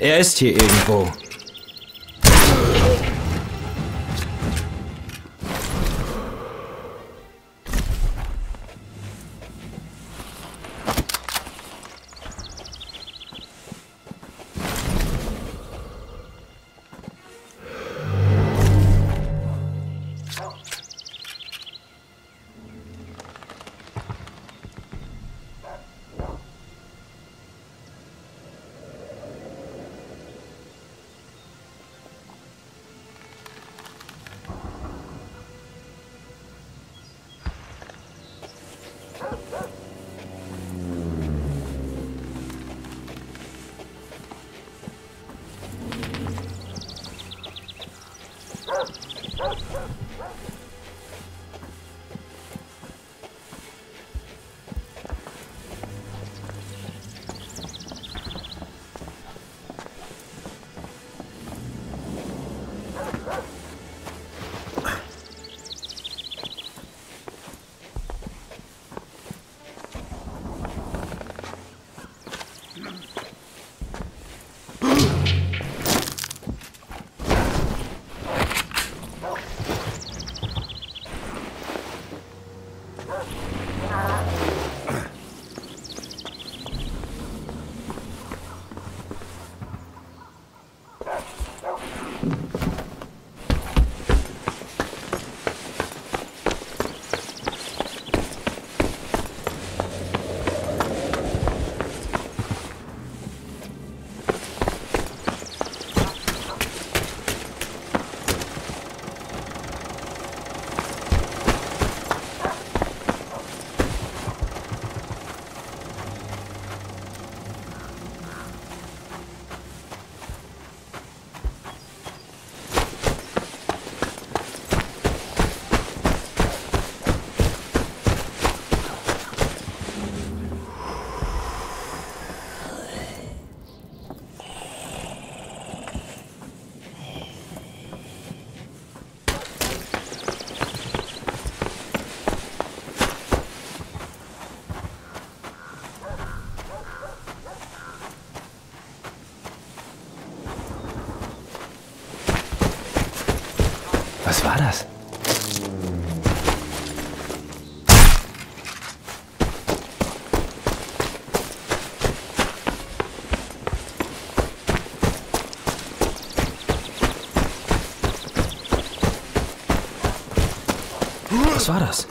Er ist hier irgendwo. Was war das? Was war das?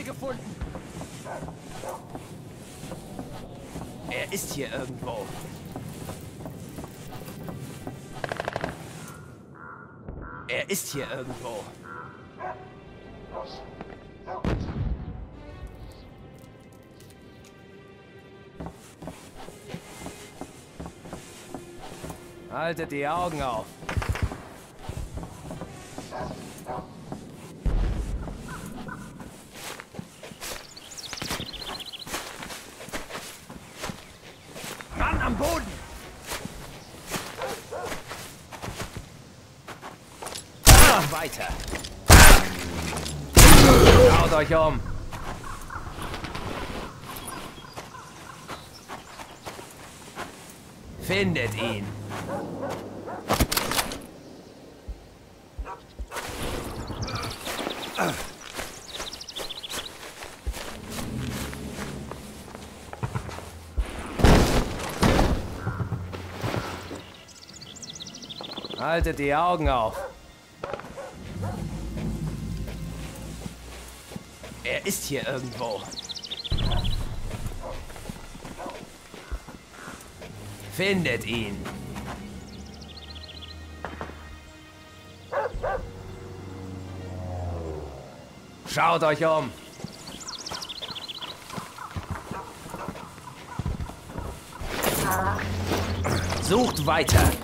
Leiche gefunden. Er ist hier irgendwo. Er ist hier irgendwo. Haltet die Augen auf. Weiter. Schaut euch um. Findet ihn. Haltet die Augen auf. Er ist hier irgendwo. Findet ihn. Schaut euch um. Sucht weiter.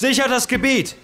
Sichert das Gebiet!